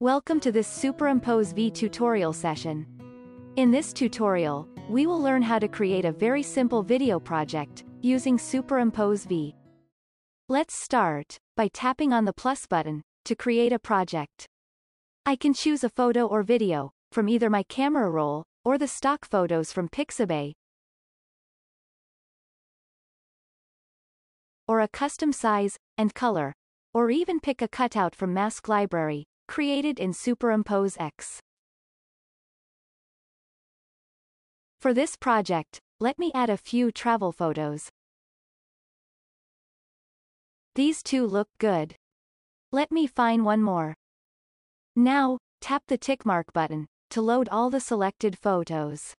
Welcome to this Superimpose V tutorial session. In this tutorial, we will learn how to create a very simple video project, using Superimpose V. Let's start, by tapping on the plus button, to create a project. I can choose a photo or video, from either my camera roll, or the stock photos from Pixabay, or a custom size, and color, or even pick a cutout from Mask Library, created in Superimpose X. For this project, let me add a few travel photos. These two look good. Let me find one more. Now, tap the tick mark button, to load all the selected photos.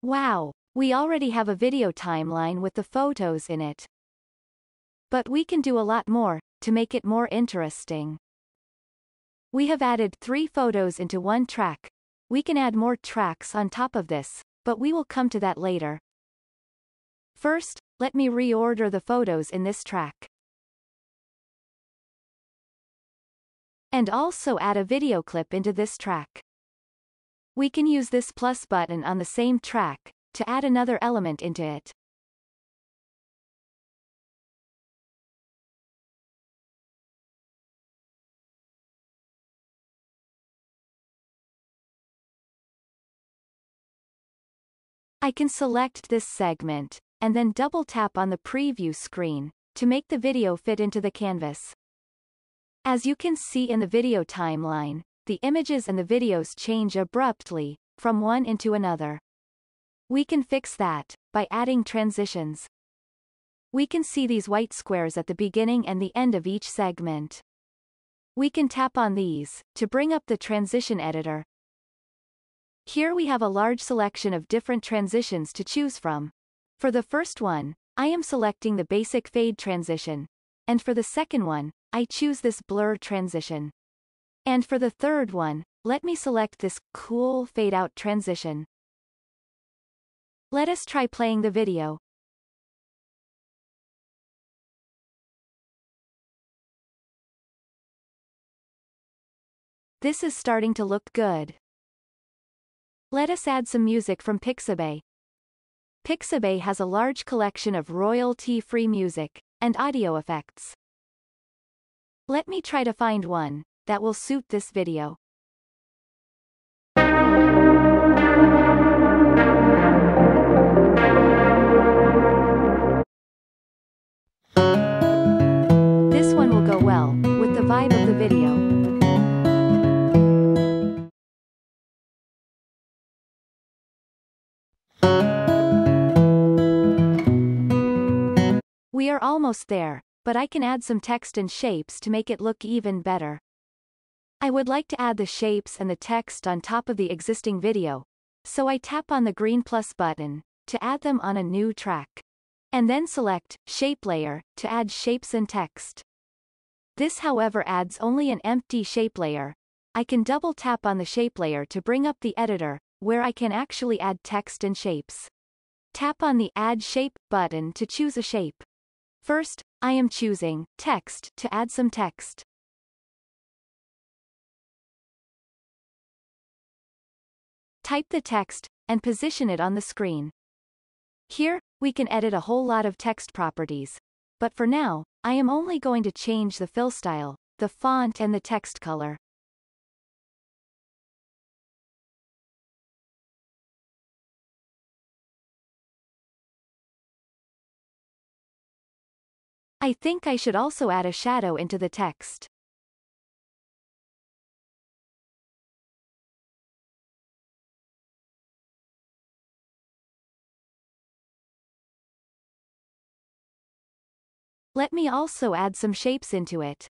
Wow, we already have a video timeline with the photos in it. But we can do a lot more, to make it more interesting. We have added three photos into one track. We can add more tracks on top of this, but we will come to that later. First, let me reorder the photos in this track. And also add a video clip into this track. We can use this plus button on the same track, to add another element into it. I can select this segment, and then double tap on the preview screen, to make the video fit into the canvas. As you can see in the video timeline, the images and the videos change abruptly, from one into another. We can fix that, by adding transitions. We can see these white squares at the beginning and the end of each segment. We can tap on these, to bring up the transition editor, here we have a large selection of different transitions to choose from. For the first one, I am selecting the basic fade transition. And for the second one, I choose this blur transition. And for the third one, let me select this cool fade out transition. Let us try playing the video. This is starting to look good. Let us add some music from Pixabay. Pixabay has a large collection of royalty-free music, and audio effects. Let me try to find one, that will suit this video. We are almost there, but I can add some text and shapes to make it look even better. I would like to add the shapes and the text on top of the existing video, so I tap on the green plus button, to add them on a new track. And then select Shape Layer, to add shapes and text. This however adds only an empty shape layer. I can double tap on the shape layer to bring up the editor, where I can actually add text and shapes. Tap on the Add Shape button to choose a shape. First, I am choosing text to add some text. Type the text, and position it on the screen. Here, we can edit a whole lot of text properties. But for now, I am only going to change the fill style, the font and the text color. I think I should also add a shadow into the text. Let me also add some shapes into it.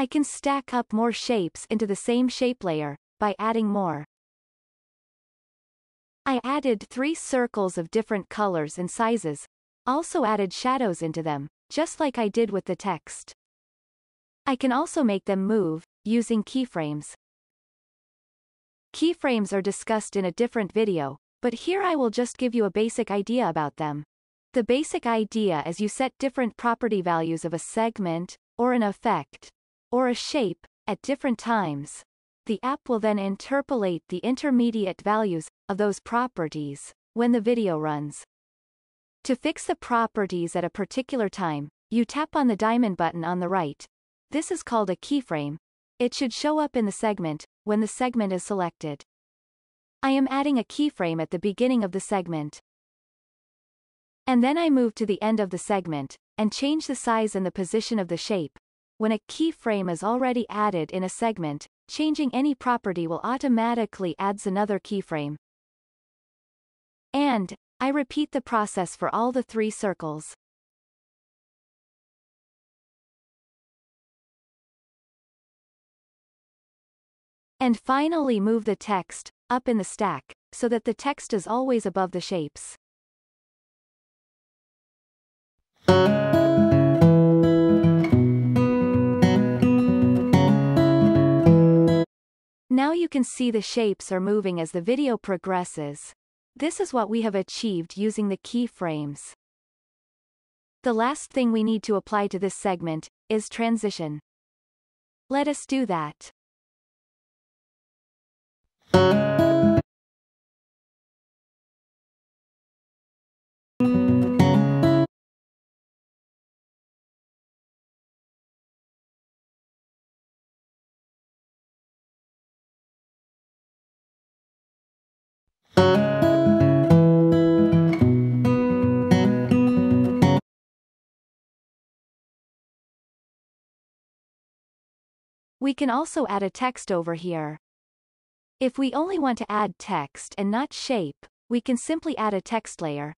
I can stack up more shapes into the same shape layer, by adding more. I added three circles of different colors and sizes, also added shadows into them, just like I did with the text. I can also make them move, using keyframes. Keyframes are discussed in a different video, but here I will just give you a basic idea about them. The basic idea is you set different property values of a segment, or an effect, or a shape, at different times. The app will then interpolate the intermediate values of those properties when the video runs. To fix the properties at a particular time, you tap on the diamond button on the right. This is called a keyframe. It should show up in the segment when the segment is selected. I am adding a keyframe at the beginning of the segment. And then I move to the end of the segment, and change the size and the position of the shape. When a keyframe is already added in a segment, changing any property will automatically adds another keyframe. And, I repeat the process for all the three circles. And finally move the text, up in the stack, so that the text is always above the shapes. Now you can see the shapes are moving as the video progresses. This is what we have achieved using the keyframes. The last thing we need to apply to this segment is transition. Let us do that. We can also add a text over here. If we only want to add text and not shape, we can simply add a text layer.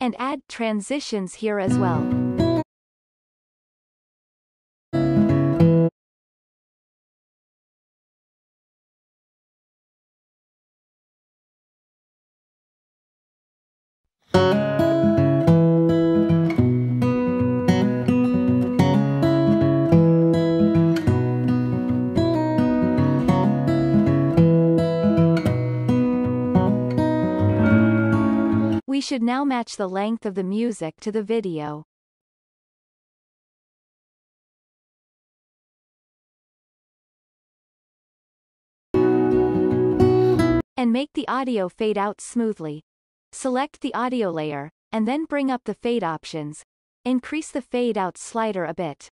And add transitions here as well. Now match the length of the music to the video. And make the audio fade out smoothly. Select the audio layer, and then bring up the fade options. Increase the fade out slider a bit.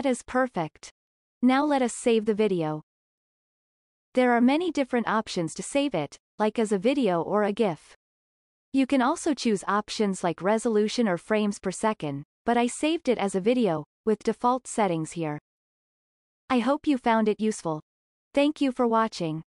That is perfect. Now let us save the video. There are many different options to save it, like as a video or a GIF. You can also choose options like resolution or frames per second, but I saved it as a video, with default settings here. I hope you found it useful. Thank you for watching.